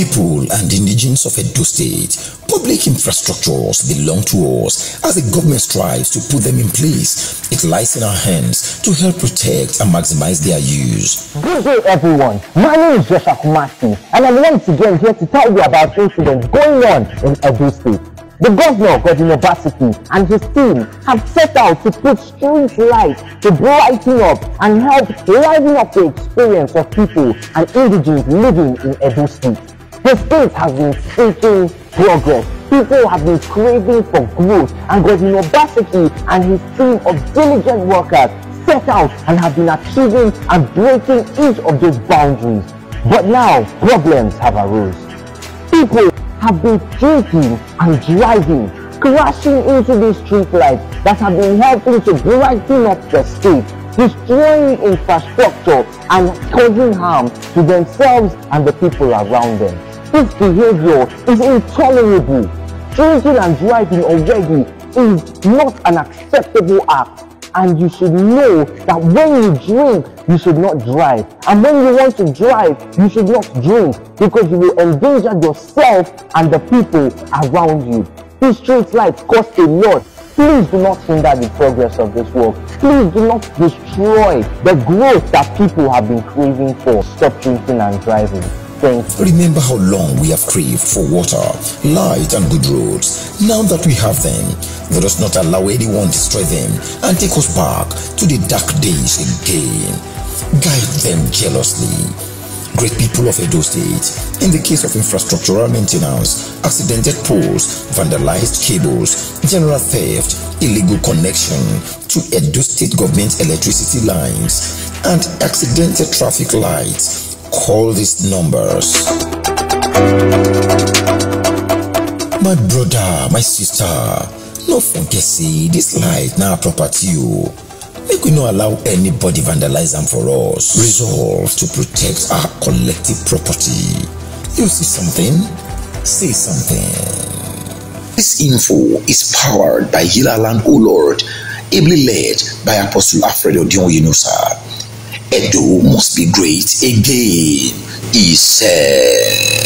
people and indigenes of Edo State, public infrastructures belong to us as the government strives to put them in place. It lies in our hands to help protect and maximize their use. Good day everyone, my name is Joshua Kumasi and I'm once again here to tell you about incidents going on in Edo State. The governor, Godwin Obaseki, and his team have set out to put street lights to brighten up and help liven up the experience of people and indigenes living in Edo State. The state has been seeking progress. People have been craving for growth and Godwin Obaseki and his team of diligent workers set out and have been achieving and breaking each of those boundaries. But now problems have arose. People have been drinking and driving, crashing into these streetlights that have been helping to brighten up the state, destroying infrastructure and causing harm to themselves and the people around them. This behavior is intolerable. Drinking and driving already is not an acceptable act and you should know that when you drink, you should not drive. And when you want to drive, you should not drink because you will endanger yourself and the people around you. These street lights cost a lot. Please do not hinder the progress of this work. Please do not destroy the growth that people have been craving for. Stop drinking and driving. Remember how long we have craved for water, light, and good roads. Now that we have them, let us not allow anyone to destroy them and take us back to the dark days again. Guide them jealously. Great people of Edo State, in the case of infrastructural maintenance, accidented poles, vandalized cables, general theft, illegal connection to Edo State government electricity lines, and accidental traffic lights, call these numbers. My brother, my sister, no forget say this light now property o. Make we no allow anybody vandalize am for us. Resolve to protect our collective property. You see something? Say something. This info is powered by Healer Land, O oh Lord, ably led by Apostle Alfredo Dion Yunusa. Edo must be great again, he said.